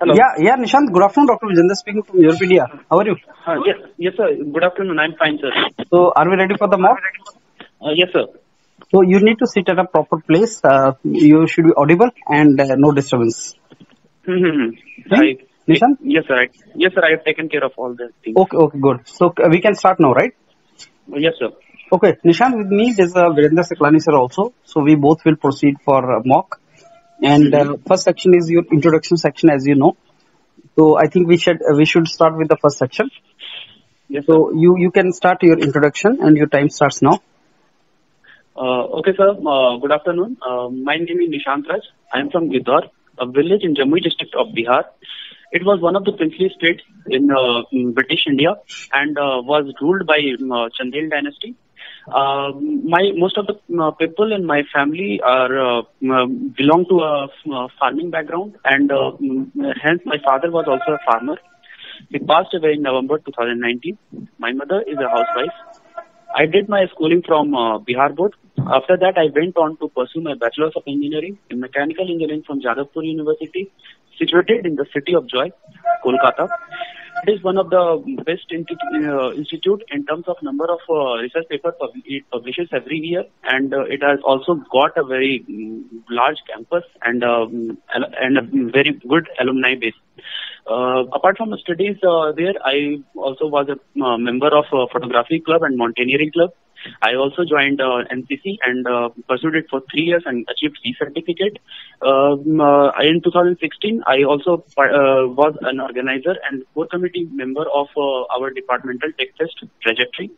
Hello. Yeah, yeah, Nishant. Good afternoon, Dr. Vijender speaking from YourPedia. How are you? Uh, yes, yes, sir. Good afternoon. I'm fine, sir. So, are we ready for the mock? Uh, yes, sir. So, you need to sit at a proper place. Uh, you should be audible and uh, no disturbance. Hmm. Right? I, Nishan? yes, sir. I, yes, sir. I have taken care of all the things. Okay, okay, good. So, uh, we can start now, right? Yes, sir. Okay, Nishant, with me there's uh, Virendra Saklani sir also. So, we both will proceed for uh, mock. And uh, first section is your introduction section, as you know. So, I think we should uh, we should start with the first section. Yes, sir. So, you you can start your introduction, and your time starts now. Uh, okay, sir. Uh, good afternoon. Uh, my name is Nishant Raj. I am from Gidhaur, a village in Jamui district of Bihar. It was one of the princely states in, uh, in British India and uh, was ruled by Chandel dynasty. Uh, my most of the uh, people in my family are uh, um, belong to a uh, farming background, and uh, hence my father was also a farmer. He passed away in November 2019. My mother is a housewife. I did my schooling from uh, Bihar board. After that, I went on to pursue my bachelor's of engineering in mechanical engineering from Jadavpur University, situated in the city of Joy, Kolkata. It is one of the best uh, institute in terms of number of uh, research papers it publishes every year, and uh, it has also got a very mm, large campus and um, and a very good alumni base. Uh, apart from studies uh, there, I also was a uh, member of photography club and mountaineering club. I also joined uh, NCC and uh, pursued it for three years and achieved C certificate. Um, uh, in 2016, I also uh, was an organizer and core committee member of uh, our departmental tech fest trajectory.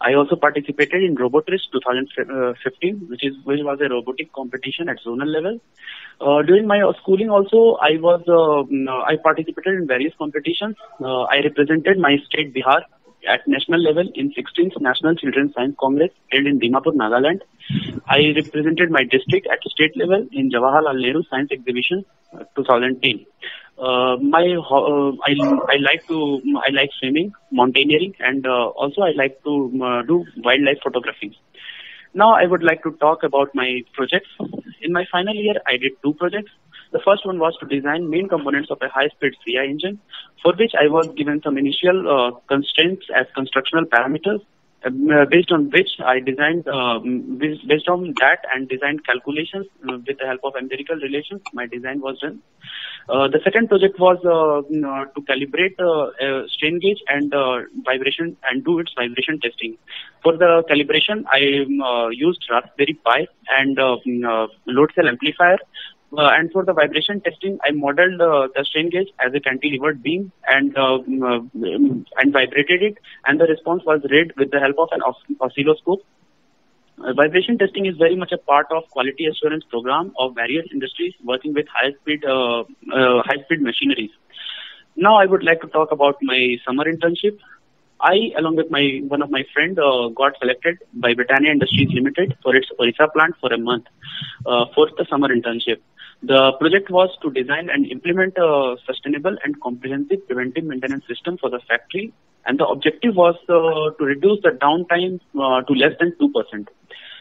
I also participated in Robotrist 2015, which is which was a robotic competition at zonal level. Uh, during my uh, schooling also, I was uh, mm, uh, I participated in various competitions. Uh, I represented my state Bihar at national level in 16th National Children's Science Congress held in Dimapur, Nagaland. I represented my district at state level in Jawaharlal Nehru Science Exhibition uh, 2010. Uh, my uh, I I like to I like swimming, mountaineering, and uh, also I like to uh, do wildlife photography. Now I would like to talk about my projects. In my final year, I did two projects. The first one was to design main components of a high-speed CI engine, for which I was given some initial uh, constraints as constructional parameters, um, uh, based on which I designed, um, based on that and designed calculations uh, with the help of empirical relations. My design was done. Uh, the second project was uh, mm, uh, to calibrate uh, uh, strain gauge and uh, vibration and do its vibration testing. For the calibration, I um, uh, used Raspberry Pi and uh, mm, uh, load cell amplifier. Uh, and for the vibration testing, I modeled uh, the strain gauge as a cantilevered beam and uh, uh, and vibrated it, and the response was read with the help of an os- oscilloscope. Uh, vibration testing is very much a part of quality assurance program of various industries working with high speed uh, high speed machineries. Now I would like to talk about my summer internship. I, along with my one of my friend, uh, got selected by Britannia Industries Limited for its Orissa plant for a month uh, for the summer internship. The project was to design and implement a sustainable and comprehensive preventive maintenance system for the factory, and the objective was uh, to reduce the downtime uh, to less than two percent.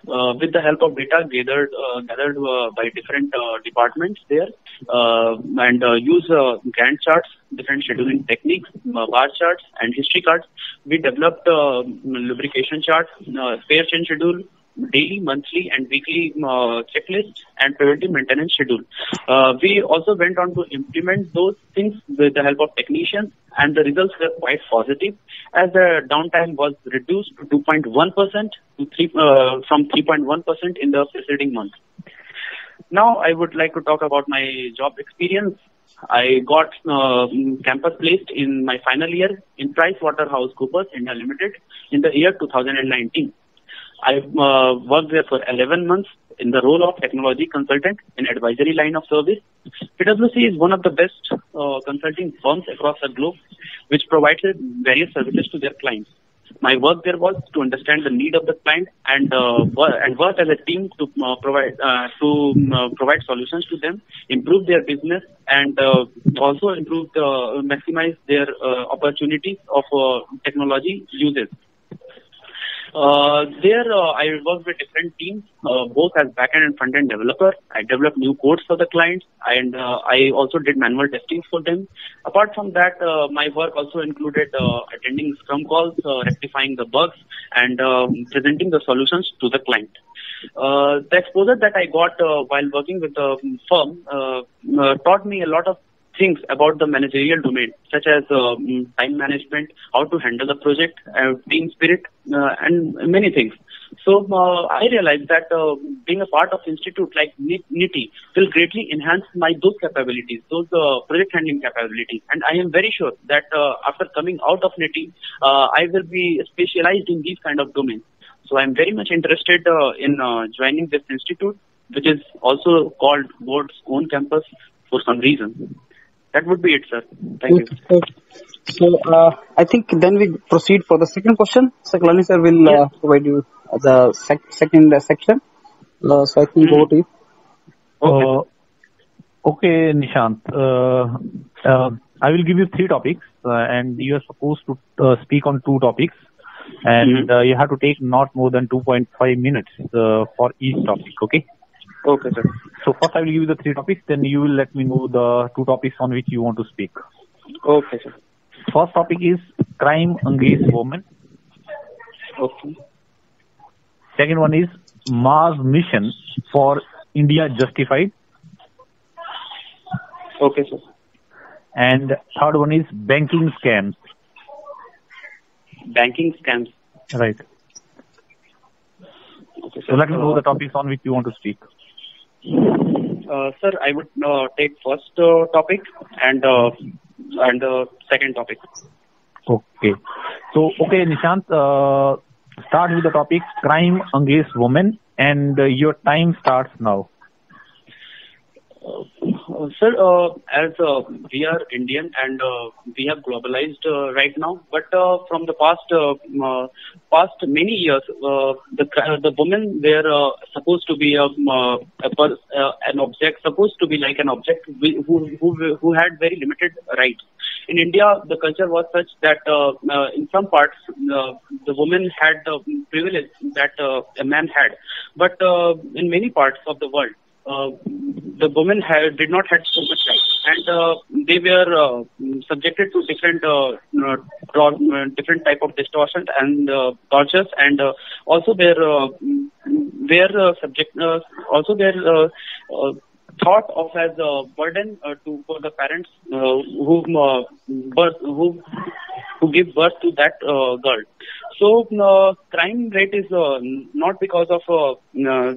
Uh, with the help of data gathered uh, gathered uh, by different uh, departments there, and use Gantt charts, different scheduling techniques, bar charts, and history cards, we developed lubrication chart, spare chain schedule, daily, monthly, and weekly uh, checklist, and preventive maintenance schedule. Uh, we also went on to implement those things with the help of technicians, and the results were quite positive, as the downtime was reduced to 2.1 percent uh, from 3.1 percent in the preceding month. Now, I would like to talk about my job experience. I got uh, campus placed in my final year in PricewaterhouseCoopers India Limited in the year 2019. I uh, worked there for 11 months in the role of technology consultant in advisory line of service. PwC is one of the best uh, consulting firms across the globe, which provides various services to their clients. My work there was to understand the need of the client and uh, work, and work as a team to uh, provide uh, to uh, provide solutions to them, improve their business, and also improve the, maximize their opportunities of technology uses. Uh, there, uh, I worked with different teams, uh, both as backend and front-end developer. I developed new codes for the clients, and uh, I also did manual testing for them. Apart from that, uh, my work also included attending Scrum calls, rectifying the bugs, and presenting the solutions to the client. Uh, the exposure that I got while working with the firm taught me a lot of things about the managerial domain, such as uh, mm, time management, how to handle the project, uh, team spirit, uh, and many things. So uh, I realized that uh, being a part of institute like NITIE will greatly enhance my those capabilities, those uh, project handling capabilities. And I am very sure that after coming out of NITIE, I will be specialized in these kind of domains. So I'm very much interested in joining this institute, which is also called board's own campus for some reason. That would be it, sir. Thank you. Okay. So uh, I think then we proceed for the second question. So Kalani sir will uh, provide you the sec- second uh, section. Uh, so I think Hmm. over to you. Okay. Uh, okay, Nishant. Uh, uh, I will give you three topics, uh, and you are supposed to uh, speak on two topics, and Mhm. uh, you have to take not more than 2.5 minutes uh, for each topic. Okay. Okay, sir. So first, I will give you the three topics. Then you will let me know the two topics on which you want to speak. Okay, sir. First topic is crime against women. Okay. Second one is Mars mission for India justified. Okay, sir. And third one is banking scams. Banking scams. Right. Okay. So let me know the topics on which you want to speak. Uh, sir, I would uh, take first uh, topic and and second topic. Okay. So, okay, Nishant, start with the topic crime against women and your time starts now. Uh, Sir, uh, as uh, we are Indian and uh, we have globalized uh, right now, but uh, from the past past many years, the the women were supposed to be a uh, an object, supposed to be like an object who who who had very limited rights. In India, the culture was such that in some parts the woman had the privilege that a man had, but in many parts of the world the women had, did not had so much right, and uh, they were uh, subjected to different uh, uh, uh, different type of distortion and uh, tortures, and uh, also their uh, were uh, subject uh, also their uh, uh, thought of as a burden uh, to for the parents uh, who uh, birth who who give birth to that uh, girl. So uh, crime rate is uh, not because of uh, uh,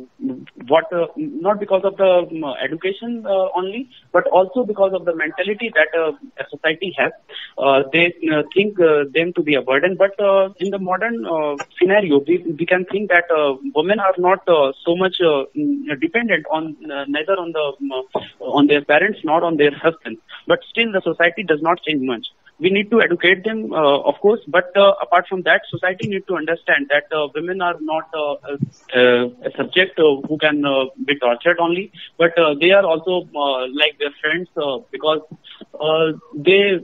what uh, not because of the um, education uh, only, but also because of the mentality that uh, a society has. Uh, they uh, think uh, them to be a burden, but uh, in the modern uh, scenario, we, we can think that uh, women are not uh, so much uh, mm, dependent on uh, neither on the uh, on their parents nor on their husbands. But still, the society does not change much we need to educate them, uh, of course, but uh, apart from that, society need to understand that uh, women are not uh, uh, a subject who can be tortured only, but they are also like their friends because they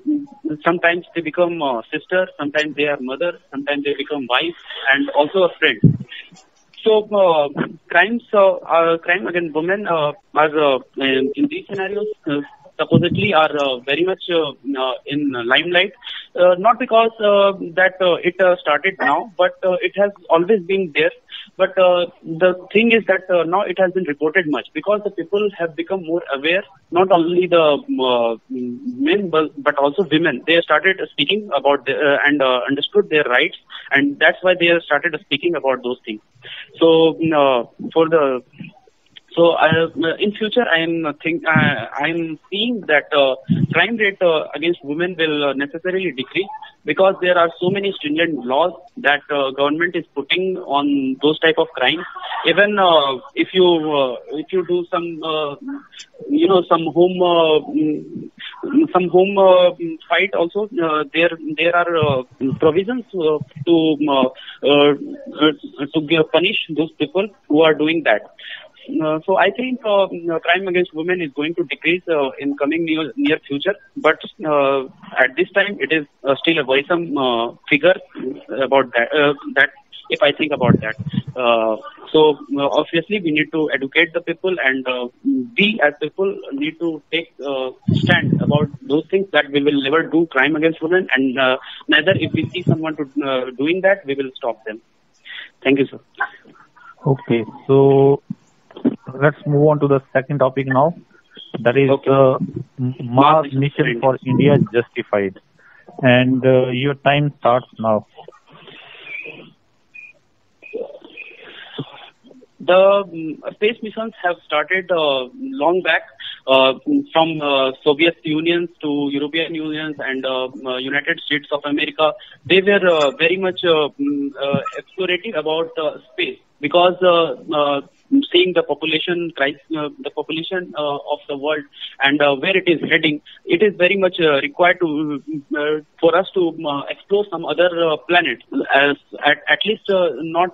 sometimes they become sister, sometimes they are mother, sometimes they become wife, and also a friend. So uh, crimes, uh, uh, crime against women are in, these scenarios supposedly are uh, very much uh, uh, in limelight. Not because that it started now, but it has always been there. But uh, the thing is that uh, now it has been reported much because the people have become more aware. Not only the uh, men, but, but also women. They started speaking about the, uh, and uh, understood their rights, and that's why they started speaking about those things. So for the so uh, in future, I am uh, think uh, I am seeing that uh, crime rate uh, against women will uh, necessarily decrease because there are so many stringent laws that uh, government is putting on those type of crimes. Even if you if you do some you know some home mm, some home fight also there there are provisions to to punish those people who are doing that. Uh, so I think uh, crime against women is going to decrease uh, in coming near, near future, but at this time it is still a worrisome figure about that. That if I think about that. Uh, so uh, obviously we need to educate the people and uh, we as people need to take uh, stand about those things that we will never do crime against women and neither if we see someone to, doing that we will stop them. Thank you, sir. Okay, so let's move on to the second topic now. That is Okay. Mars mission for India justified. And uh, your time starts now. The mm, space missions have started uh, long back uh, from uh, Soviet Unions to European Unions and uh, uh, United States of America. They were uh, very much uh, mm, uh, explorative about uh, space because uh, uh, seeing the population crisis, uh, the population uh, of the world and uh, where it is heading, it is very much uh, required to uh, for us to uh, explore some other planet. As at, at least not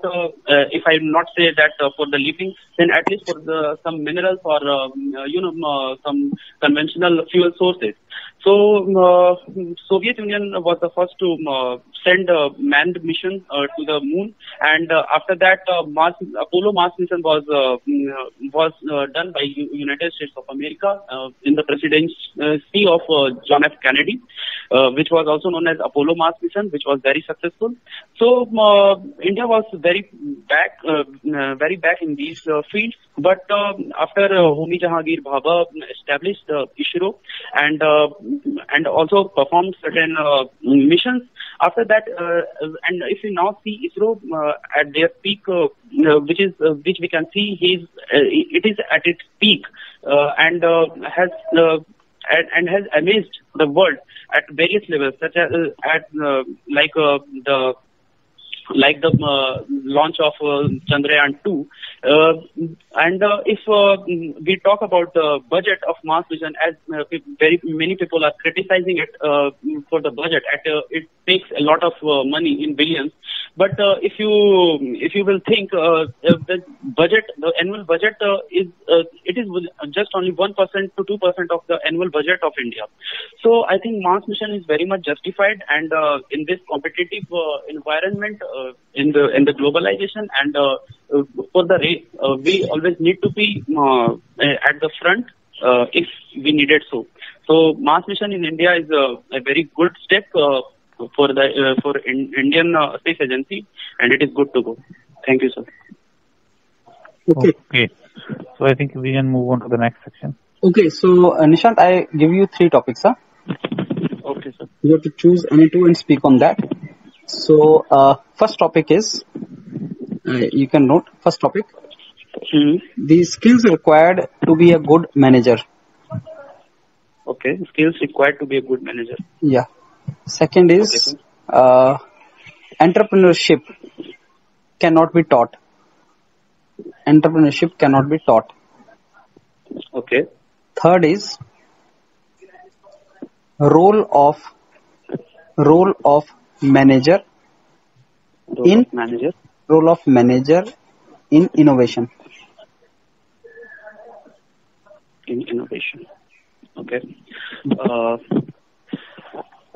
if I not say that for the living, then at least for the some minerals or um, uh, you know some conventional fuel sources. So uh, Soviet Union was the first to uh, send a manned mission uh, to the moon, and uh, after that, uh, Mars, Apollo Mars mission was uh, mm, was done by U- United States of America in the presidency of John F. Kennedy, which was also known as Apollo Mars mission, which was very successful. So India was very back, very back in these fields. But after Homi Jahangir Bhabha established ISRO and and also performed certain uh, missions. After that, uh, and if you now see ISRO uh, at their peak, uh, uh, which is uh, which we can see, is uh, it is at its peak uh, and uh, has uh, and, and has amazed the world at various levels, such as uh, at uh, like uh, the like the uh, launch of uh, Chandrayaan 2. Uh, and uh, if uh, we talk about the budget of Mars mission, as uh, very many people are criticizing it for the budget, at, it takes a lot of money in billions. But if you if you will think the budget, the annual budget is it is just only one percent to two percent of the annual budget of India. So I think Mars mission is very much justified, and in this competitive environment, in the in the globalization, and uh, uh, for the race, uh, we always need to be uh, at the front uh, if we needed so. So Mars mission in India is a, a very good step uh, for the uh, for in, Indian uh, space agency, and it is good to go. Thank you, sir. Okay. Okay. So I think we can move on to the next section. Okay. So uh, Nishant, I give you three topics. Huh? Okay, sir. You have to choose any two and speak on that. So uh, first topic is uh, you can note first topic hmm the skills required to be a good manager. Okay, skills required to be a good manager. Yeah. Second is sir. uh, entrepreneurship cannot be taught. Entrepreneurship cannot be taught. Okay, Third is role of role of manager role In- manager. role of manager in innovation. in innovation. Okay. Uh,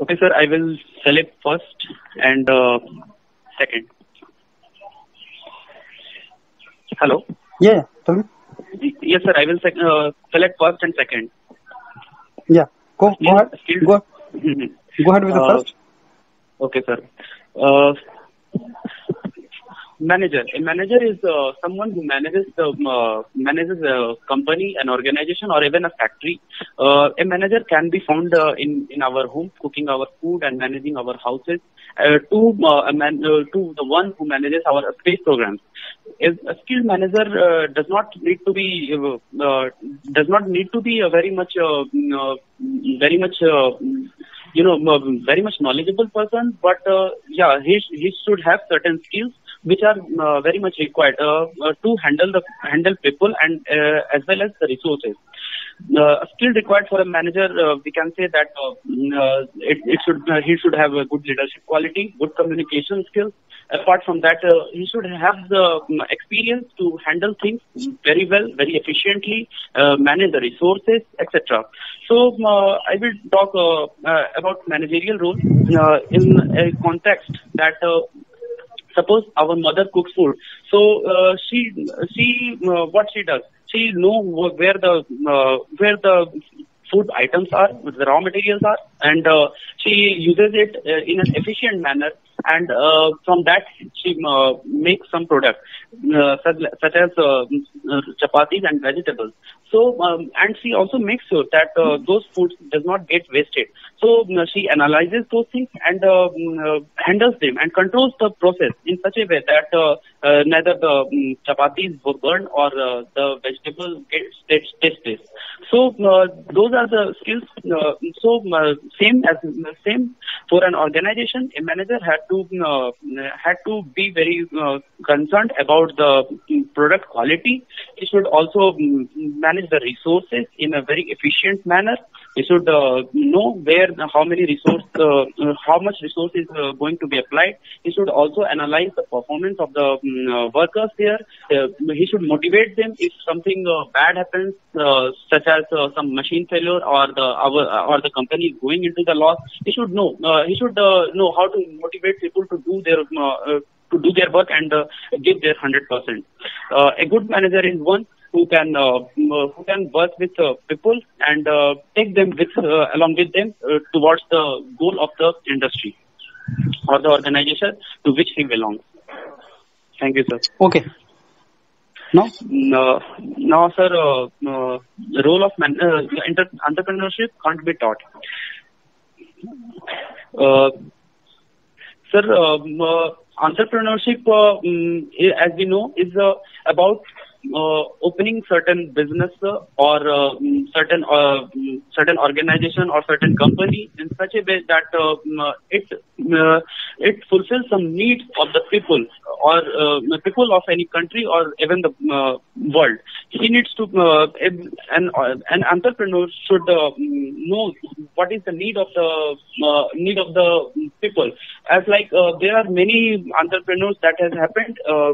okay, sir. I will select first and uh, second. Hello. Yeah, tell me. Yes, sir. I will sec- uh, select first and second. Yeah, go go ahead. Go go ahead with the Uh, first. Okay, sir. Uh, manager. A manager is uh, someone who manages the uh, manages a company, an organization, or even a factory. Uh, a manager can be found uh, in in our home, cooking our food and managing our houses. Uh, to uh, man, to the one who manages our space programs. A, a skilled manager does not need to be does not need to be very much mm, very much you know very much knowledgeable person but uh, yeah he he should have certain skills which are uh, very much required uh, uh, to handle the handle people and uh, as well as the resources uh, a required for a manager uh, we can say that uh, mm, it, it should he should have a good leadership quality good communication skills. Apart from that he should have the um, experience to handle things very well very efficiently manage the resources etc so uh, i will talk about managerial role in a context that suppose our mother cooks food, so uh, she she uh, what she does, she know where the uh, where the food items are, the raw materials are, and uh, she uses it uh, in an efficient manner. And uh, from that, she uh, makes some product, uh, such, such as uh, chapatis and vegetables. So, um, and she also makes sure that uh, those foods does not get wasted. So uh, she analyzes those things and uh, handles them and controls the process in such a way that uh, neither the um, chapatis burned or uh, the vegetable gets tasted. So uh, those are the skills. Uh, so uh, same as same for an organization, a manager had to uh, had to be very concerned about the mm, product quality. He should also mm, manage the resources in a very efficient manner. He should uh, know where, how many resource, uh, uh, how much resource is uh, going to be applied. He should also analyze the performance of the um, workers there. Uh, he should motivate them if something bad happens, such as some machine failure or the our, or the company is going into the loss. He should know. He should know how to motivate people to do their to do their work and give their hundred percent. Uh, a good manager is one who can uh, who can work with uh, people and uh, take them with uh, along with them uh, towards the goal of the industry or the organization to which he belongs. Thank you, sir. Okay. Now, No, no, sir. Uh, uh, the role of man, uh, inter- entrepreneurship can't be taught. Uh, sir, um, uh, entrepreneurship, uh, mm, as we know, is uh, about opening certain business uh, or uh, mm, certain uh, mm, certain organization or certain company in such a way that uh, mm, uh, it uh, it fulfills some needs of the people or uh, people of any country or even the uh, world. He needs to uh, an an entrepreneur should uh, know what is the need of the uh, need of the people. As like uh, there are many entrepreneurs that has happened uh,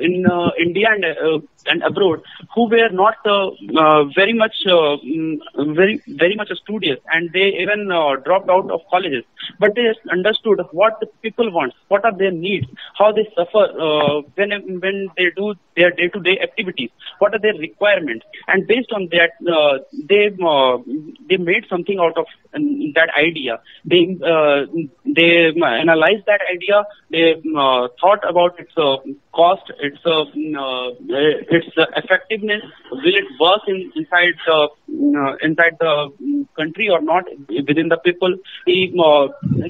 in uh, India and uh, and abroad who were not uh, uh, very much uh, mm, very very much studious and they even uh, dropped out of colleges. But they understood what the people want what are their needs how they suffer uh, when when they do their day to day activities what are their requirements. And based on that uh, they they made something out of um, that idea. They they analyzed that idea. They thought about its cost its uh, mm, uh, its uh, effectiveness will it work in, inside the uh, inside the mm, country or not within the people? He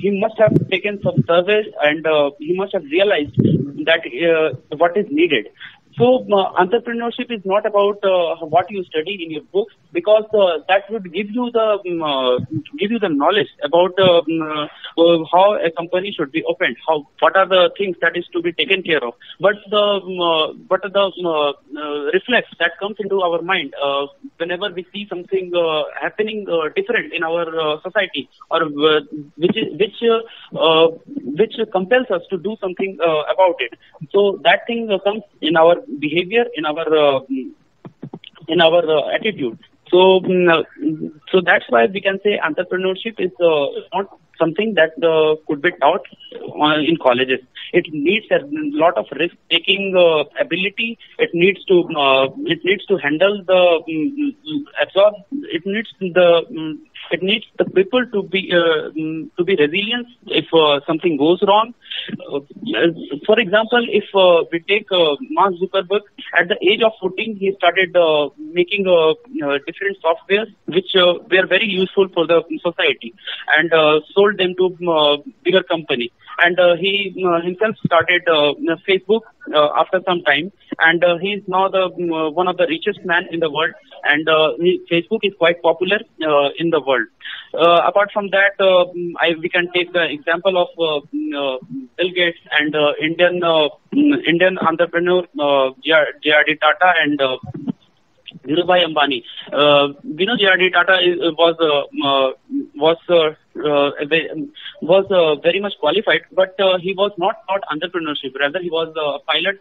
he must have taken some surveys and he must have realized that what is needed so uh, entrepreneurship is not about uh, what you study in your books because uh, that would give you the um, uh, give you the knowledge about uh, um, uh, how a company should be opened, how what are the things that is to be taken care of, but the um, what are the um, reflex that comes into our mind whenever we see something happening different in our society or which is, which which compels us to do something about it. So that thing comes in our behavior, in our uh, in our uh, attitude. So, mm, uh, so that's why we can say entrepreneurship is not something that could be taught in colleges. It needs a lot of risk-taking ability. It needs to it needs to handle the mm, mm, absorb. It needs the it needs the people to be uh, mm, to be resilient if uh, something goes wrong. Uh, for example, if uh, we take uh, Mark Zuckerberg, at the age of 14, he started uh, making different softwares which were very useful for the society, and sold them to bigger company. And he himself started Facebook after some time, and he is now the one of the richest man in the world. And he, Facebook is quite popular in the world. Uh, apart from that, uh, I, we can take the example of uh, uh, Bill Gates and uh, Indian uh, Indian entrepreneur uh, J.R.D. Tata and Dhirubhai Ambani. Uh, know J.R.D. Tata is, uh, was uh, uh, was uh, uh, was uh, very much qualified, but uh, he was not taught entrepreneurship. Rather, he was a pilot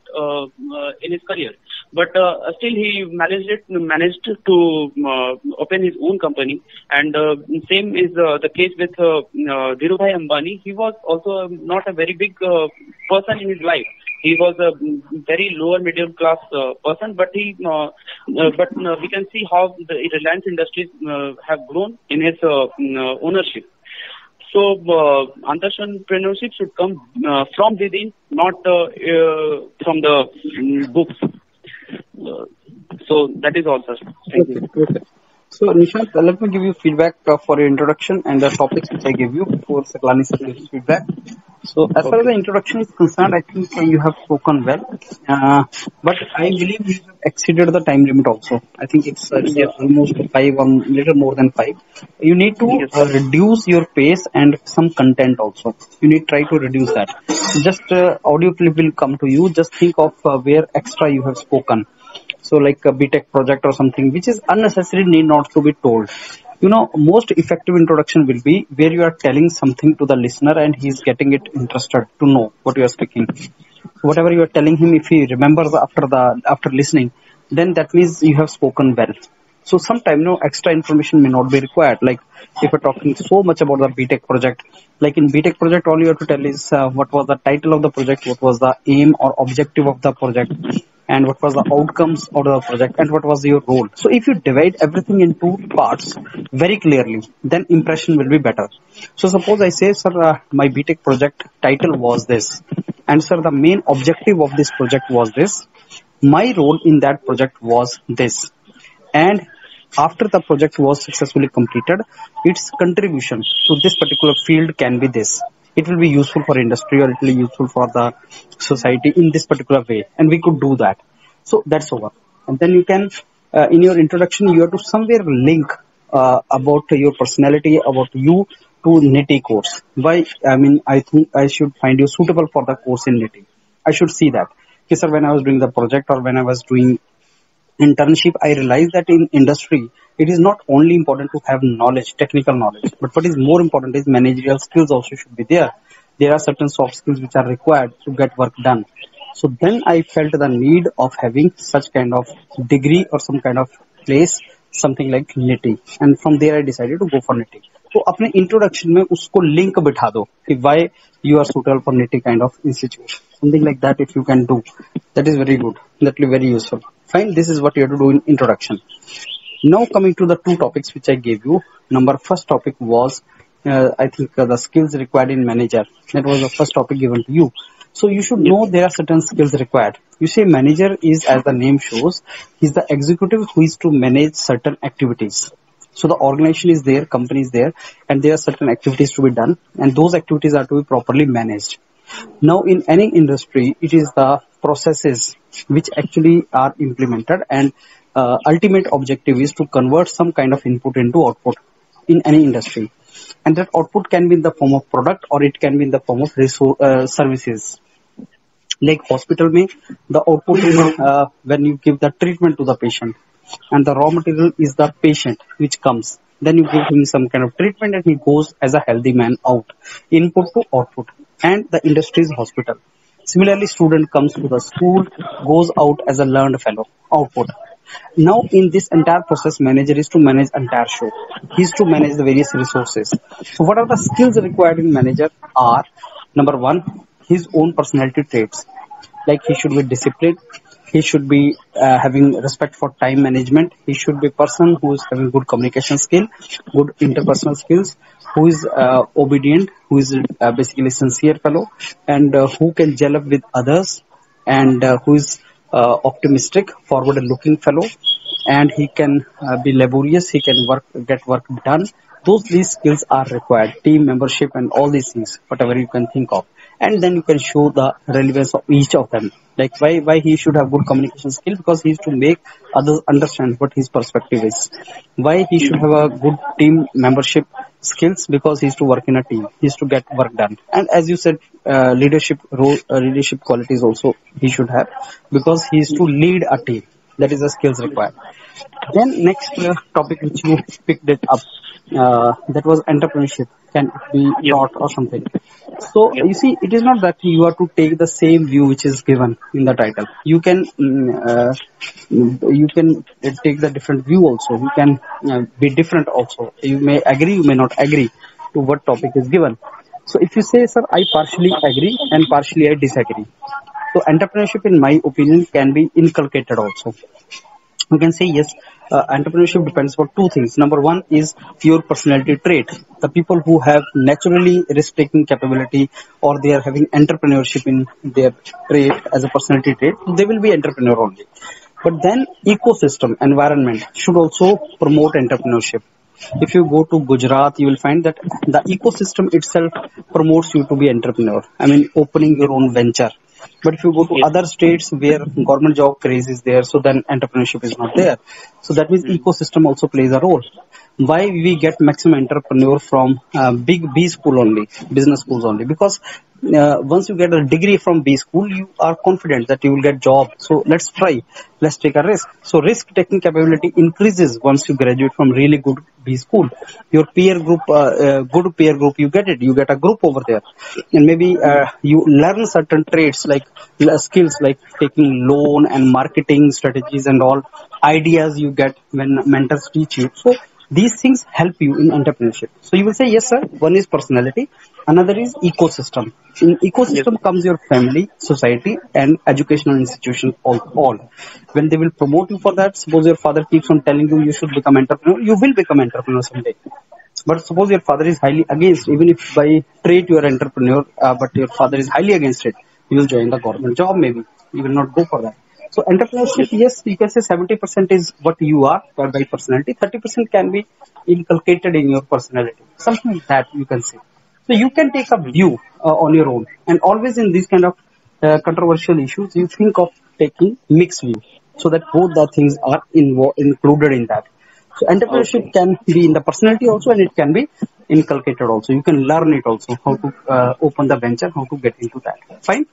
in his career. but still he managed it, managed to open his own company. And same is the case with Dhirubhai Ambani. He was also not a very big person in his life. He was a very lower middle class uh, person, but he, uh, uh, but uh, we can see how the Reliance Industries uh, have grown in his uh, ownership. So entrepreneurship should come from within, not from the mm, books. So that is all, sir. Thank you. Okay. Okay. So Nishant, let me give you feedback uh, for your introduction and the topics which I gave you before Saklani sir gives feedback. So as far as the introduction is concerned, I think uh, you have spoken well, uh, but I believe you have exceeded the time limit also. I think it's, uh, it's Yes. almost five, one little more than five. You need to Yes. uh, reduce your pace and some content also. You need to try to reduce that. Just uh, audio clip will come to you. Just think of uh, where extra you have spoken. So like a BTech project or something which is unnecessary need not to be told. You know, most effective introduction will be where you are telling something to the listener and he is getting it interested to know what you are speaking. Whatever you are telling him, if he remembers after the after listening, then that means you have spoken well. So sometime no extra information may not be required. Like if you're talking so much about the BTech project, like in BTech project, all you have to tell is uh, what was the title of the project, what was the aim or objective of the project, and what was the outcomes of the project, and what was your role. So if you divide everything into parts very clearly, then impression will be better. So suppose I say, sir, uh, my BTech project title was this, and sir, the main objective of this project was this. My role in that project was this and after the project was successfully completed its contribution to this particular field can be this it will be useful for industry or it will be useful for the society in this particular way. And we could do that. So that's over. And then you can uh, in your introduction you have to somewhere link uh, about your personality about you to NITIE course. Why i mean i think i should find you suitable for the course in NITIE i should see that. Okay sir when i was doing the project or when i was doing internship, I realized that in industry, it is not only important to have knowledge, technical knowledge, but what is more important is managerial skills also should be there. There are certain soft skills which are required to get work done. So then I felt the need of having such kind of degree or some kind of place, something like NITI. And from there I decided to go for NITI. तो अपने introduction में उसको link बिठा दो कि why you are suitable for nitty kind of institute something like that if you can do that is very good that will very useful fine this is what you have to do in introduction now coming to the two topics which i gave you. Number first topic was uh, i think uh, the skills required in manager. That was the first topic given to you. So you should know there are certain skills required. You say manager is as the name shows he's the executive who is to manage certain activities. So the organization is there company is there and there are certain activities to be done and those activities are to be properly managed. Now in any industry it is the processes which actually are implemented and uh, ultimate objective is to convert some kind of input into output in any industry. And that output can be in the form of product or it can be in the form of uh, services. Like hospital may the output is uh, when you give the treatment to the patient and the raw material is the patient which comes. Then you give him some kind of treatment and he goes as a healthy man out input to output. And the industry is hospital. Similarly student comes to the school goes out as a learned fellow output now in this entire process manager is to manage entire show. He is to manage the various resources. So what are the skills required in manager? Are number one his own personality traits. Like he should be disciplined. He should be uh, having respect for time management. He should be a person who is having good communication skill good interpersonal skills who is uh, obedient who is uh, basically sincere fellow and uh, who can gel up with others and uh, who is optimistic forward looking fellow and he can uh, be laborious. He can work get work done. Those these skills are required. Team membership and all these things whatever you can think of. And then you can show the relevance of each of them. Like why why he should have good communication skill? Because he is to make others understand what his perspective is. Why he should have a good team membership skills because he is to work in a team. He is to get work done. And as you said uh, leadership role uh, leadership qualities also he should have because he is to lead a team. That is the skills required. Then next uh, topic which you picked it up uh, that was entrepreneurship. Can be Yes. taught or something So you see, it is not that you are to take the same view which is given in the title. You can mm, uh, you can take the different view also. You can uh, be different also. You may agree, you may not agree to what topic is given. So if you say, sir, I partially agree and partially I disagree. So entrepreneurship, in my opinion, can be inculcated also. You can say yes, uh, entrepreneurship depends on two things. Number one is your personality trait. The people who have naturally risk-taking capability or they are having entrepreneurship in their trait as a personality trait, they will be entrepreneur only. But then ecosystem, environment should also promote entrepreneurship. If you go to Gujarat, you will find that the ecosystem itself promotes you to be entrepreneur. I mean, opening your own venture. But if you go to Yes. other states where government job craze is there, so then entrepreneurship is not there. So that means hmm. ecosystem also plays a role. Why we get maximum entrepreneur from uh, big B school only, business schools only? Because uh, once you get a degree from B school, you are confident that you will get job. So let's try. Let's take a risk. So risk taking capability increases once you graduate from really good B school. Your peer group, uh, uh, good peer group, you get it. You get a group over there, and maybe uh, you learn certain traits like uh, skills like taking loan and marketing strategies and all ideas you get when mentors teach you. So these things help you in entrepreneurship. So you will say, yes, sir. One is personality, another is ecosystem. In ecosystem comes your family, society, and educational institution all, all. When they will promote you for that, suppose your father keeps on telling you you should become entrepreneur, you will become entrepreneur someday. But suppose your father is highly against, even if by trade you are entrepreneur, uh, but your father is highly against it, you will join the government job maybe. You will not go for that. So entrepreneurship, yes, you can say 70% is what you are by personality. 30% can be inculcated in your personality. Something like that you can say. So you can take a view uh, on your own. And always in these kind of uh, controversial issues, you think of taking mixed view so that both the things are invo- included in that. So entrepreneurship Okay. can be in the personality also and it can be inculcated also. You can learn it also, how to uh, open the venture, how to get into that. Fine?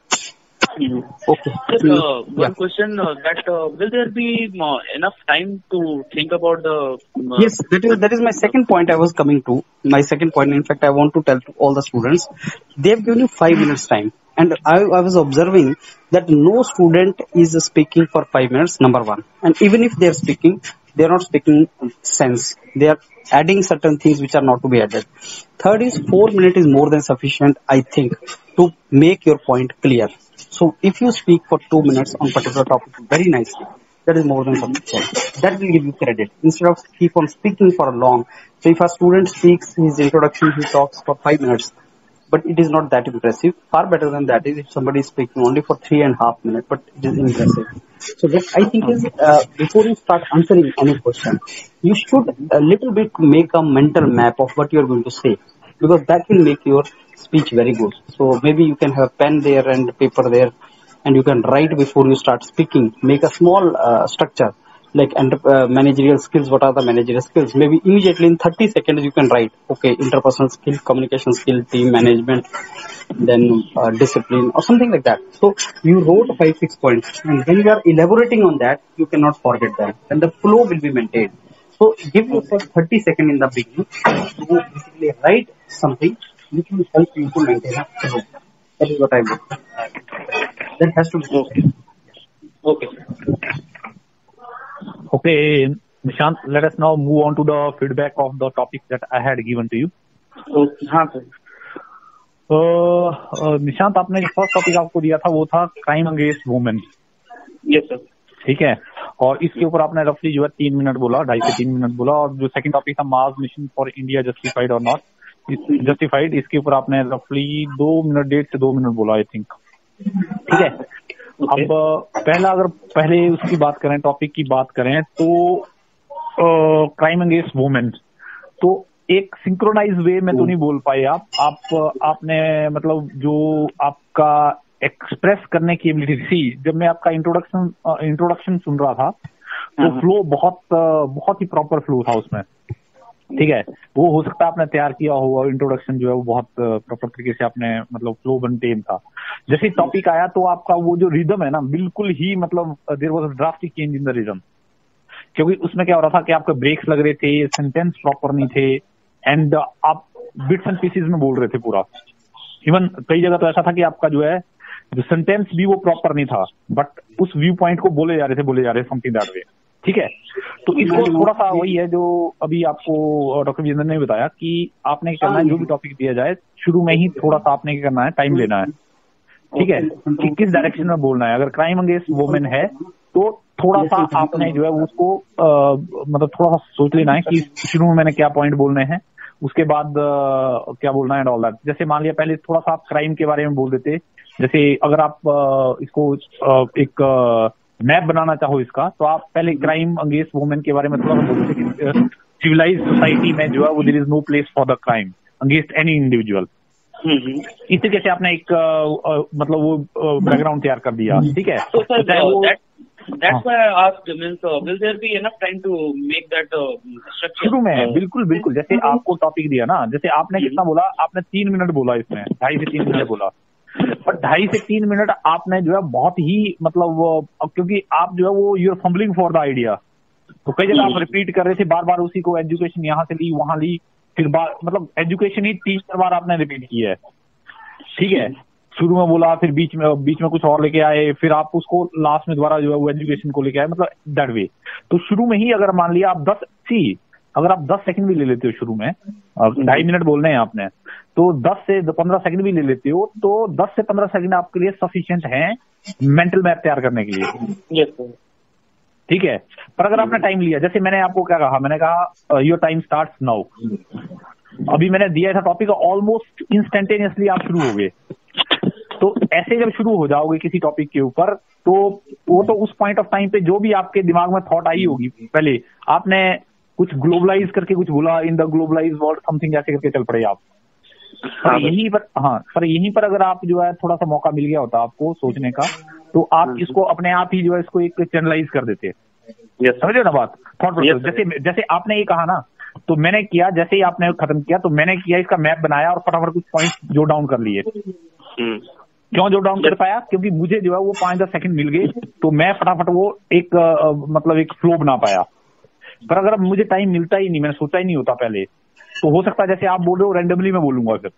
Mhm. Okay. Just uh, one yeah. question uh, that uh, will there be uh, enough time to think about the um, uh, Yes, that is that is my second point I was coming to. My second point, in fact, I want to tell to all the students, they have given you five minutes time, and I, I was observing that no student is speaking for five minutes. Number one, and even if they are speaking, they are not speaking sense. They are adding certain things which are not to be added. Third is four minutes is more than sufficient, I think, to make your point clear. So if you speak for two minutes on particular topic very nicely, that is more than sufficient. That will give you credit instead of keep on speaking for a long. So if a student speaks his introduction, he talks for five minutes, but it is not that impressive. Far better than that is if somebody is speaking only for three and a half minutes, but it is impressive. So what I think is uh, before you start answering any question, you should a little bit make a mental map of what you are going to say because that will make your speech very good. So maybe you can have a pen there and paper there and you can write before you start speaking. Make a small uh, structure like uh, managerial skills. What are the managerial skills? Maybe immediately in 30 seconds you can write, okay, interpersonal skill, communication skill, team management, then uh, discipline or something like that. So you wrote five, six points and when you are elaborating on that, you cannot forget that and the flow will be maintained. So give yourself 30 seconds in the beginning to basically write something which will help you to maintain a flow. That is what I would. That has to be. Okay. Okay. Okay, Nishant, let us now move on to the feedback of the topic that I had given to you. Okay. हाँ sir Uh, uh, Nishant आपने जो first topic आपको दिया था वो था crime against women yes sir ठीक है और इसके ऊपर आपने रफली जो है तीन मिनट बोला ढाई से तीन मिनट बोला और जो सेकंड टॉपिक था Mars mission for India justified और नॉट जस्टिफाइड इसके ऊपर आपने रफली दो मिनट डेढ़ से दो मिनट बोला आई थिंक ठीक है? Okay. अब पहला अगर पहले उसकी बात करें टॉपिक की बात करें तो क्राइम अगेंस्ट वुमेन तो एक सिंक्रोनाइज वे में तो नहीं बोल पाए आप। आप आपने मतलब जो आपका एक्सप्रेस करने की एबिलिटी थी जब मैं आपका इंट्रोडक्शन इंट्रोडक्शन सुन रहा था तो हाँ। फ्लो बहुत बहुत ही प्रॉपर फ्लो था उसमें। ठीक है? वो हो सकता है आपने तैयार किया हो इंट्रोडक्शन जो है वो बहुत प्रॉपर तरीके से आपने मतलब फ्लो मेंटेन था। जैसे टॉपिक आया तो आपका वो जो रिदम है ना, बिल्कुल ही मतलब there was drastic change in the rhythm क्योंकि उसमें क्या हो रहा था कि आपके ब्रेक्स लग रहे थे सेंटेंस प्रॉपर नहीं थे एंड आप बिट्स एंड पीसेज में बोल रहे थे पूरा। इवन कई जगह तो ऐसा था कि आपका जो है सेंटेंस भी वो प्रॉपर नहीं था बट उस व्यू पॉइंट को बोले जा रहे थे, बोले जा रहे समथिंग दैट वे ठीक है? तो इसको थोड़ा सा वही है जो अभी आपको डॉक्टर विजेंद्र ने बताया कि आपने क्या करना है जो भी टॉपिक दिया जाए शुरू में ही थोड़ा सा आपने क्या करना है टाइम लेना है। ठीक है? कि किस डायरेक्शन में बोलना है? अगर क्राइम अगेंस्ट वुमेन है तो थोड़ा सा आपने जो है उसको आ, मतलब थोड़ा सा सोच लेना है कि शुरू में मैंने क्या पॉइंट बोलने हैं उसके बाद आ, क्या बोलना है दैट जैसे मान लिया पहले थोड़ा सा आप क्राइम के बारे में बोल देते जैसे अगर आप आ, इसको आ, एक मैप बनाना चाहो इसका तो आप पहले क्राइम अगेंस्ट वुमेन के बारे में थोड़ा सा बोल देते सिविलाइज सोसाइटी में जो है वो there is no place for the crime against any individual इस तरीके से आपने एक मतलब वो बैकग्राउंड तैयार कर दिया ठीक है? So, sir, that, that's why I asked, means, uh, will there be enough time to make that uh, structure? शुरू में बिल्कुल बिल्कुल जैसे आपको टॉपिक दिया ना जैसे आपने कितना बोला आपने तीन मिनट बोला इसमें ढाई से तीन मिनट बोला। पर ढाई से तीन मिनट आपने जो है बहुत ही मतलब क्योंकि आप जो है वो your fumbling for the idea तो कई जगह आप रिपीट कर रहे थे बार बार उसी को एजुकेशन यहाँ से ली वहाँ ली फिर बार मतलब एजुकेशन ही तीन चार बार आपने रिपीट की है। ठीक है? शुरू में बोला फिर बीच में बीच में कुछ और लेके आए फिर आप उसको लास्ट में दोबारा जो है वो एजुकेशन को लेके आए मतलब दैट वे तो शुरू में ही अगर मान लिया आप दस सी अगर आप दस सेकंड भी ले लेते हो शुरू में ढाई मिनट बोलने हैं आपने तो दस से पंद्रह सेकंड भी ले लेते हो तो दस से पंद्रह सेकंड आपके लिए सफिशियंट है मेंटल मैप तैयार करने के लिए। ठीक है? पर अगर आपने टाइम लिया जैसे मैंने आपको क्या कहा मैंने कहा योर टाइम स्टार्ट नाउ अभी मैंने दिया था टॉपिक ऑलमोस्ट इंस्टेंटेनियसली आप शुरू हो गए तो ऐसे जब शुरू हो जाओगे किसी टॉपिक के ऊपर तो वो तो उस पॉइंट ऑफ़ टाइम पे जो भी आपके दिमाग में थॉट आई होगी पहले आपने कुछ ग्लोबलाइज करके कुछ बोला in the globalise world something ऐसे करके चल पड़े आप। पर हाँ, यहीं पर हाँ पर यहीं पर अगर आप जो है थोड़ा सा मौका मिल गया होता आपको सोचने का तो आप इसको अपने आप ही जो है इसको एक चैनलाइज कर देते। Yes. समझ हो ना बात? Thought process sir. जैसे जैसे आपने ये कहा ना तो मैंने किया जैसे ही आपने खत्म किया तो मैंने किया इसका मैप बनाया और फटाफट कुछ पॉइंट जो डाउन कर लिए। Hmm. क्यों जो डाउन कर पाया? क्योंकि मुझे जो है वो पाँच दस सेकंड मिल गए तो मैं फटाफट वो एक मतलब एक फ्लो बना पाया। पर अगर अब मुझे टाइम मिलता ही नहीं मैंने सोचा ही नहीं होता पहले। तो हो सकता है जैसे आप बोल रहे हो रैंडमली मैं बोलूँगा फिर।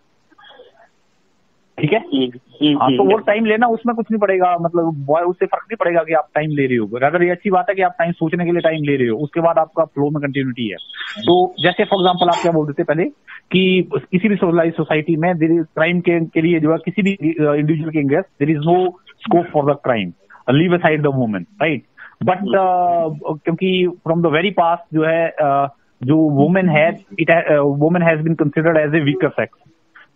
ठीक है. हाँ तो. वो टाइम लेना उसमें कुछ नहीं पड़ेगा मतलब उससे फ़र्क नहीं पड़ेगा कि आप टाइम ले रहे हो। अगर ये अच्छी बात है कि आप टाइम सोचने के लिए टाइम ले रहे हो उसके बाद आपका फ्लो में कंटिन्यूटी है। तो जैसे फॉर एग्जांपल आप क्या बोल देते पहले कि किसी भी सोसाइटी में देर इज़ क्राइम के, के लिए जो है किसी भी इंडिविजुअल के against there is no scope for the crime leave aside the women right but क्योंकि फ्रॉम द वेरी पास्ट जो है uh, जो वुमेन है it women has been considered as a weaker sex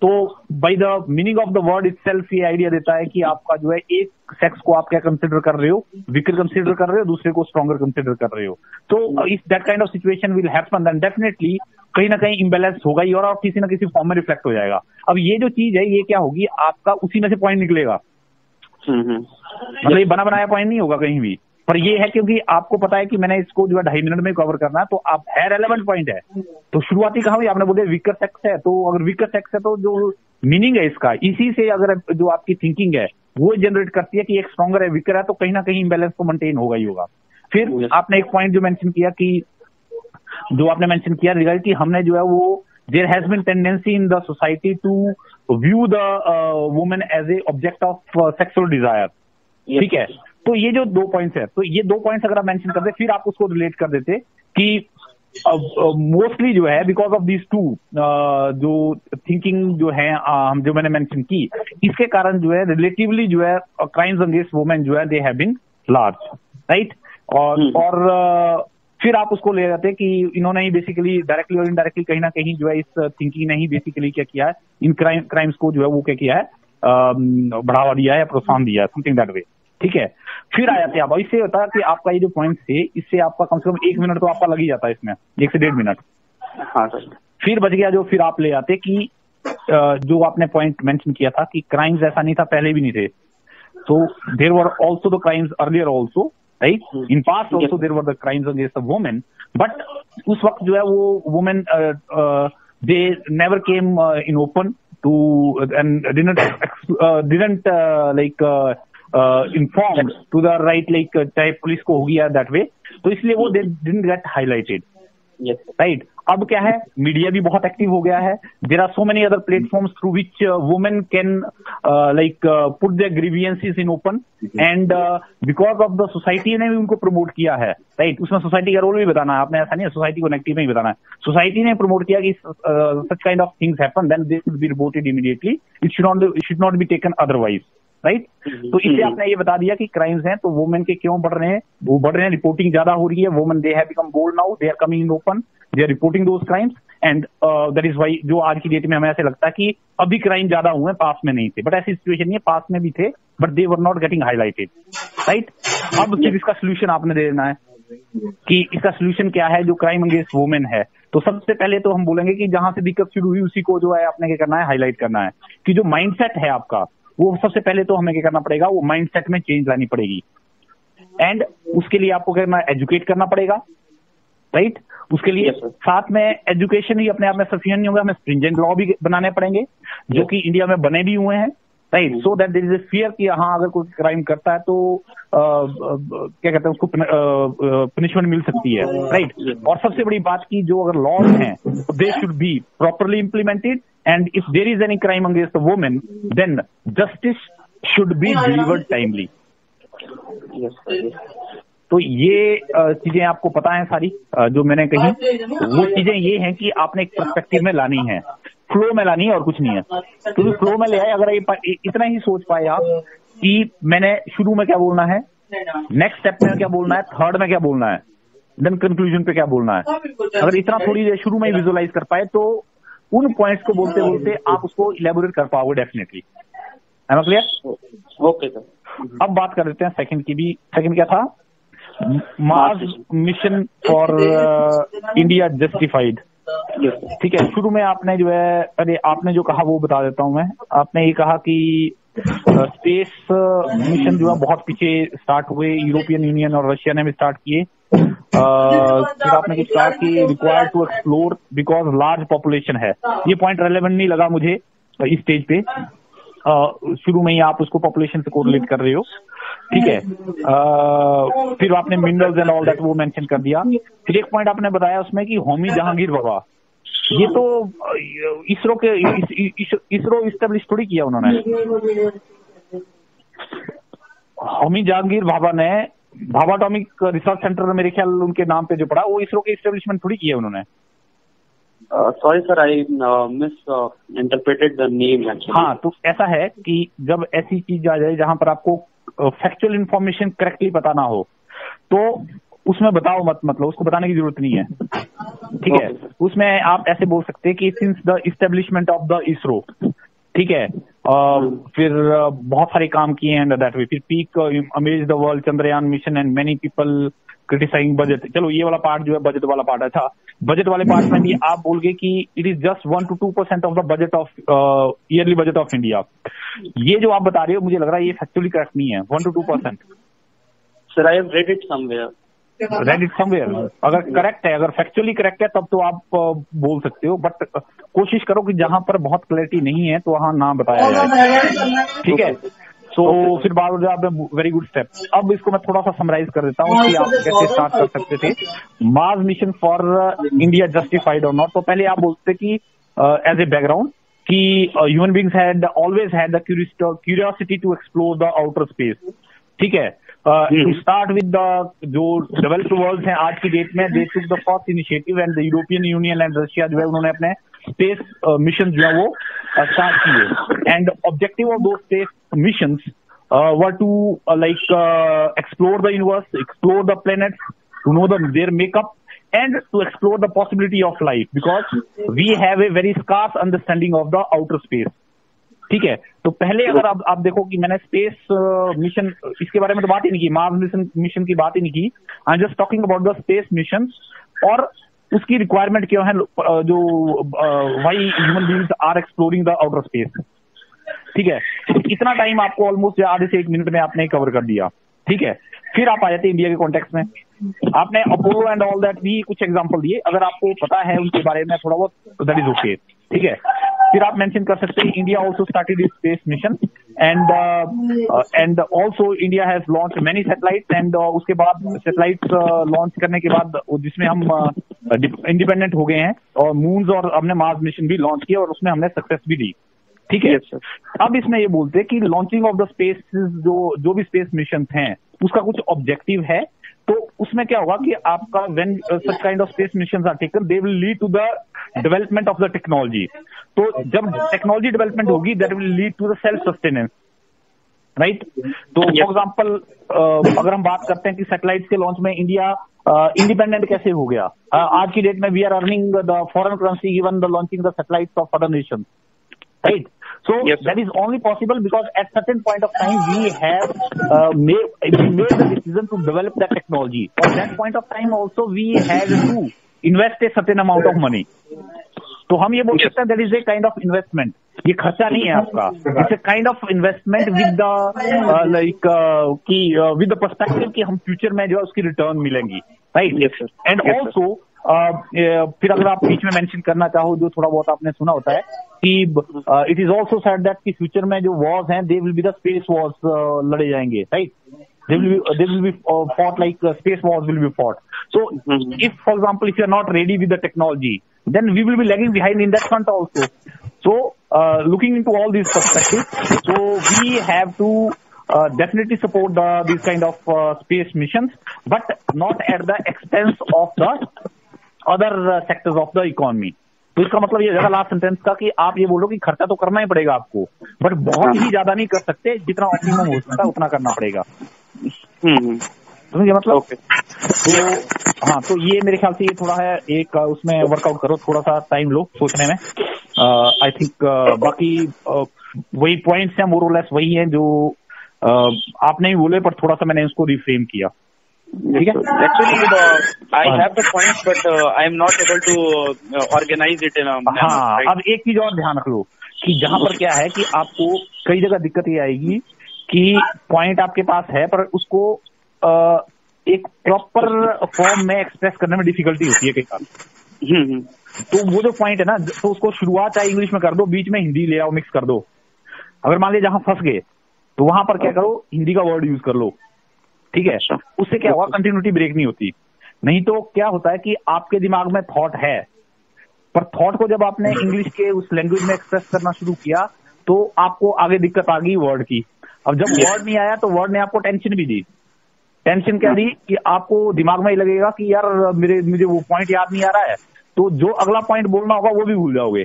तो by the meaning of the word itself ये idea देता है कि आपका जो है एक सेक्स को आप क्या कंसिडर कर रहे हो? वीकर कंसिडर कर रहे हो दूसरे को स्ट्रॉन्गर कंसिडर कर रहे हो? तो if that kind of situation will happen then definitely कहीं ना कहीं इम्बेलेंस होगा ही और किसी ना किसी फॉर्म में रिफ्लेक्ट हो जाएगा। अब ये जो चीज़ है ये क्या होगी? आपका उसी में से पॉइंट निकलेगा। Hmm. Hmm. मतलब ये बना बनाया पॉइंट नहीं होगा कहीं भी। पर ये है क्योंकि आपको पता है कि मैंने इसको जो है ढाई मिनट में कवर करना है तो आप है रेलेवेंट पॉइंट है। तो शुरुआती कहा हुई आपने बोले वीकर सेक्स है तो अगर वीकर सेक्स है तो जो मीनिंग है इसका इसी से अगर जो आपकी थिंकिंग है वो जनरेट करती है कि एक स्ट्रॉगर है वीकर है तो कहीं ना कहीं इम्बेलेंस तो मेंटेन होगा ही होगा। फिर आपने एक पॉइंट जो मेंशन किया कि जो आपने मेंशन किया रिगार्ड कि हमने जो है वो there has been tendency in the society to view the women as a object of sexual desire ठीक है? तो ये जो दो पॉइंट्स है तो ये दो पॉइंट्स अगर आप मेंशन करते फिर आप उसको रिलेट कर देते कि मोस्टली uh, जो है बिकॉज़ ऑफ़ दीज टू जो थिंकिंग जो है uh, हम जो मैंने मेंशन की इसके कारण जो है रिलेटिवली जो है क्राइम्स अगेंस्ट वुमेन जो है they have been large right और हम्म। और uh, फिर आप उसको ले जाते कि इन्होंने ही बेसिकली डायरेक्टली और इनडायरेक्टली कहीं ना कहीं जो है इस थिंकिंग ने ही बेसिकली क्या किया है इन क्राइम क्राइम्स को जो है वो क्या किया है बढ़ावा दिया है प्रोत्साहन दिया है समथिंग दैट वे ठीक है? फिर आ जाते हैं आप। इससे होता है कि आपका ये जो पॉइंट थे इससे आपका कम से कम एक मिनट तो आपका लग ही जाता है इसमें एक से डेढ़ मिनट हाँ सर। फिर बच गया जो फिर आप ले आते कि जो आपने पॉइंट मेंशन किया था कि क्राइम्स ऐसा नहीं था पहले भी नहीं थे। So there were also the crimes earlier also right in past also there were the crimes against the women but उस वक्त जो है वो women they never came in open to and didn't didn't like inform to the right like चाहे police को हो गया that way तो इसलिए वो they didn't get highlighted right अब क्या है? मीडिया भी बहुत एक्टिव हो गया है. There are so many other platform through which women can like put their grievances in open and because of the society ने भी उनको प्रमोट किया है. Right right? उसमें सोसाइटी का रोल भी बताना है. आपने ऐसा नहीं है सोसाइटी को नेगेटिव नहीं बताना है. सोसाइटी ने प्रमोट किया कि such kind of things happen then this should be reported immediately it should not it should not be taken otherwise right? तो इससे आपने ये बता दिया कि क्राइम्स हैं तो वुमेन के क्यों बढ़ रहे हैं? वो बढ़ रहे हैं रिपोर्टिंग ज़्यादा हो रही है। Women they have become bold now they are coming in open they are reporting those crimes and that is why जो आज की डेट में हमें ऐसे लगता है कि अभी क्राइम ज़्यादा हुए हैं पास में नहीं थे। बट ऐसी सिचुएशन नहीं है पास में भी थे but they were not getting highlighted right अब सिर्फ़ इसका सोल्यूशन आपने दे देना है कि इसका सोल्यूशन क्या है जो क्राइम अगेंस्ट वुमेन है। तो सबसे पहले तो हम बोलेंगे कि जहाँ से दिक्कत शुरू हुई उसी को जो है आपने क्या करना है हाईलाइट करना है कि जो माइंडसेट है आपका वो सबसे पहले तो हमें क्या करना पड़ेगा? वो माइंडसेट में चेंज लानी पड़ेगी। एंड उसके लिए आपको क्या करना एजुकेट करना पड़ेगा राइट right? उसके लिए Yes, साथ में एजुकेशन ही अपने आप में सफिशियंट नहीं होगा हमें स्ट्रिंजेंट लॉ भी बनाने पड़ेंगे जो कि इंडिया में बने भी हुए हैं right so that there is a fear कि हाँ अगर कोई क्राइम करता है तो अ, अ, क्या कहते हैं उसको पनिशमेंट मिल सकती है राइट Yes. और सबसे बड़ी बात की जो अगर लॉज हैं they should be properly implemented and if there is any crime against the women then justice should be delivered timely Yes. Yes. तो ये चीज़ें आपको पता है सारी जो मैंने कही वो चीज़ें ये हैं कि आपने एक परस्पेक्टिव में लानी है। फ्लो में लानी है और कुछ नहीं है। क्योंकि फ्लो में ले आए अगर ये इतना ही सोच पाए आप कि मैंने शुरू में क्या बोलना है नेक्स्ट स्टेप में क्या बोलना है थर्ड में क्या बोलना है देन कंक्लूजन पे क्या बोलना है। अगर इतना थोड़ी देर शुरू में ही विजुअलाइज कर पाए तो उन पॉइंट्स को बोलते बोलते आप उसको इलेबोरेट कर पाओगे डेफिनेटली है क्लियर Okay, sir. अब बात कर लेते हैं सेकंड की भी. सेकंड क्या था? Mars mission for India justified ठीक है शुरू में आपने जो है अरे आपने जो कहा वो बता देता हूँ मैं. आपने ये कहा कि स्पेस मिशन जो है बहुत पीछे स्टार्ट हुए. यूरोपियन यूनियन और रशिया ने भी स्टार्ट किए. फिर आपने कुछ कहा कि required to explore because large population है। ये पॉइंट रेलेवेंट नहीं लगा मुझे इस स्टेज पे। शुरू में ही आप उसको पॉपुलेशन से कोरिलेट कर रहे हो। ठीक है? अह, फिर आपने मिनरल्स एंड ऑल दैट वो मेंशन कर दिया। फिर एक पॉइंट आपने बताया उसमें कि होमी जहांगीर बाबा। ये तो इसरो के इस- इस- इस- इसरो इस्टेब्लिश थोड़ी किया उन्होंने। होमी जहांगीर बाबा ने भाभा अटॉमिक रिसर्च सेंटर मेरे ख्याल उनके नाम पे जो पड़ा वो इसरो के इस्टेब्लिशमेंट थोड़ी किया उन्होंने sir. I uh, misinterpreted the name actually. हाँ तो ऐसा है कि जब ऐसी चीज़ आ जाए जहाँ पर आपको फैक्चुअल इन्फॉर्मेशन करेक्टली बताना हो तो उसमें बताओ मत मतलब उसको बताने की ज़रूरत नहीं है ठीक है Okay, sir. उसमें आप ऐसे बोल सकते हैं कि since the establishment of the ISRO ठीक है फिर बहुत सारे काम किए हैं दैट वे फिर peak amaze the world Chandrayaan mission and many people criticising budget चलो, ये वाला पार्ट जो है बजट वाला पार्ट अच्छा। बजट वाले पार्ट में भी आप बोल गए कि it is just one two two percent of the budget of yearly budget of India ये जो आप बता रहे हो, मुझे लग रहा है ये फैक्चुअली करेक्ट नहीं है. One two two percent I have read read it somewhere अगर करेक्ट है अगर फैक्चुअली करेक्ट है तब तो आप बोल सकते हो। बट कोशिश करो कि जहाँ पर बहुत क्लैरिटी नहीं है तो वहाँ ना बताया जाए। ठीक है? सो फिर बाद में आपने वेरी गुड स्टेप अब इसको मैं थोड़ा सा समराइज कर देता हूँ कि आप कैसे स्टार्ट कर सकते थे। Mars mission for India justified और नॉट तो पहले आप बोलते कि एज ए बैकग्राउंड कि human beings had always had the curiosity to explore the outer space ठीक है? टू स्टार्ट विद द जो डेवलप्ड वर्ल्ड हैं आज की डेट में they took the first initiative and the European Union and Russia जो है उन्होंने अपने स्पेस मिशन जो है वो स्टार्ट किए। And objective of two space mission were to like explore the universe explore the planet to know the their makeup and to explore the possibility of life because we have a very scarce understanding of the outer space. ठीक है? तो पहले अगर आप आप देखो कि मैंने स्पेस मिशन इसके बारे में तो बात ही नहीं की मार्स मिशन मिशन की बात ही नहीं की। I am just talking about the space mission और उसकी रिक्वायरमेंट क्यों है जो why human beings are exploring the outer space ठीक है? इतना टाइम आपको ऑलमोस्ट आधे से एक मिनट में आपने कवर कर दिया। ठीक है? फिर आप आ जाते हैं इंडिया के कॉन्टेक्स्ट में। आपने अपोलो एंड ऑल दैट भी कुछ एग्जांपल दिए। अगर आपको पता है उनके बारे में थोड़ा बहुत दैट इज़ ओके ठीक है? फिर आप मेंशन कर सकते हैं India also started is space mission and and also India has launch many satellites and उसके बाद सैटेलाइट्स लॉन्च करने के बाद जिसमें हम इंडिपेंडेंट हो गए हैं और मून्स और हमने मार्स मिशन भी लॉन्च किया और उसमें हमने सक्सेस भी ली। ठीक है? Yes, अब इसमें ये बोलते हैं कि लॉन्चिंग ऑफ़ द स्पेस जो जो भी स्पेस मिशन हैं उसका कुछ ऑब्जेक्टिव है तो उसमें क्या होगा कि आपका when such kind of space mission are taken they will lead to the development of the technology तो जब टेक्नोलॉजी डेवलपमेंट होगी that will lead to the self sustenance right तो फॉर एग्ज़ाम्पल अगर हम बात करते हैं कि सैटेलाइट के लॉन्च में इंडिया इंडिपेंडेंट कैसे हो गया? Uh, आज की डेट में we are earning the foreign currency even the launching the satellites of other nation right? So Yes, that is only possible because at certain point of time we have uh, made we made the decision to develop that technology. At that point of time also we had to invest a certain amount of money. तो हम ये बोल सकते हैं that is a kind of investment ये खर्चा नहीं है आपका it's a kind of investment with the like कि विद द पर्सपेक्टिव कि हम फ्यूचर में जो है उसकी रिटर्न मिलेंगी राइट एंड ऑल्सो फिर अगर आप बीच में मेंशन करना चाहो जो थोड़ा बहुत आपने सुना होता है कि it is also said that कि फ्यूचर में जो वॉर्स हैं they will be the space wars लड़े जाएंगे right they will be they will be uh, fought like uh, space wars will be fought so Mhm. if for example if you are not ready with the technology then we will be lagging behind in that front also so uh, looking into all these perspectives so we have to uh, definitely support the, these kind of uh, space missions but not at the expense of the other uh, sectors of the economy तो इसका मतलब ये ज़्यादा last sentence का कि आप ये बोलो कि खर्चा तो करना ही पड़ेगा आपको बट बहुत ही ज़्यादा नहीं कर सकते जितना ऑप्टिमम हो सकता है उतना करना पड़ेगा। हम्म समझे मतलब? ओके तो हाँ तो ये मेरे ख्याल से ये थोड़ा है एक उसमें वर्कआउट करो थोड़ा सा टाइम लो सोचने में। आई थिंक बाकी अ, वही पॉइंट्स हैं मोर लेस वही हैं जो अ, आपने ही बोले पर थोड़ा सा मैंने इसको रिफ्रेम किया। ठीक है? हाँ। हाँ अब एक चीज़ और ध्यान रख लो कि जहाँ पर क्या है कि आपको कई जगह दिक्कत ये आएगी कि पॉइंट आपके पास है पर उसको एक प्रॉपर फॉर्म में एक्सप्रेस करने में डिफिकल्टी होती है कई बार। हम्म, हम्म, तो वो जो पॉइंट है ना तो उसको शुरुआत चाहे इंग्लिश में कर दो बीच में हिंदी ले आओ मिक्स कर दो। अगर मान लीजिए जहाँ फंस गए तो वहाँ पर क्या करो हिंदी का वर्ड यूज़ कर लो। ठीक है? अच्छा। उससे क्या होगा कंटिन्यूटी ब्रेक नहीं होती। नहीं तो क्या होता है कि आपके दिमाग में थॉट है। पर थॉट को जब आपने इंग्लिश के उस लैंग्वेज में एक्सप्रेस करना शुरू किया तो आपको आगे दिक्कत आ गई वर्ड की। अब जब वर्ड नहीं आया तो वर्ड ने आपको टेंशन भी दी। टेंशन क्या दी? कि आपको दिमाग में ये लगेगा कि यार मेरे मुझे वो पॉइंट याद नहीं आ रहा है। तो जो अगला पॉइंट बोलना होगा वो भी भूल जाओगे।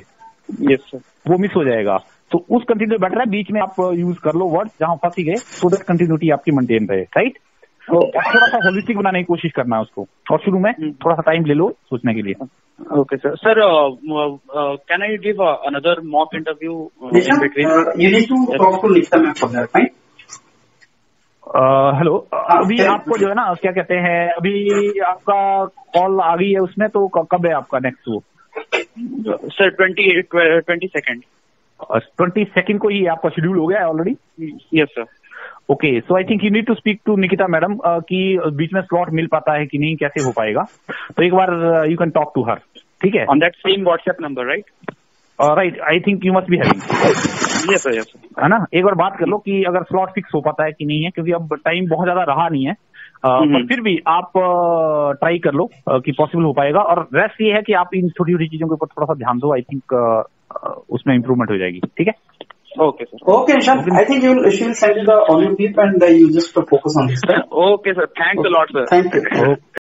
Yes, वो मिस हो जाएगा। तो उस कंटिन्यू बेटर है बीच में आप यूज़ कर लो वर्ड जहाँ फंसी गए सो दैट कंटिन्यूटी आपकी मेंटेन रहे। राइट थोड़ा सा होलिस्टिक बनाने की कोशिश करना है उसको। और शुरू में थोड़ा सा टाइम ले लो सोचने के लिए। Okay sir can I give another mock interview hello अभी आपको जो है ना क्या कहते हैं अभी आपका कॉल आ गई है उसमें तो कब है आपका नेक्स्ट वो? Sir twenty twenty second twenty second को ही आपका शेड्यूल हो गया है already yes sir okay so I think you need to speak to Nikita madam कि बीच में स्लॉट मिल पाता है कि नहीं कैसे हो पाएगा? तो एक बार you can talk to her ठीक है? On that same WhatsApp number, right? Right I think you must be having sir. है ना? एक बार बात कर लो कि अगर स्लॉट फिक्स हो पाता है कि नहीं है क्योंकि अब टाइम बहुत ज़्यादा रहा नहीं है। हम्म। पर फिर भी आप ट्राई कर लो अ, कि पॉसिबल हो पाएगा। और रेस्ट ये है कि आप इन छोटी छोटी चीज़ों के ऊपर थोड़ा सा ध्यान दो आई थिंक उसमें इम्प्रूवमेंट हो जाएगी ठीक है? Okay, sir. Okay, Nishan, I think you will, she will send you the audio clip and uh, you just uh, focus on this. Okay, sir. Thanks a lot, sir. Thank you. Okay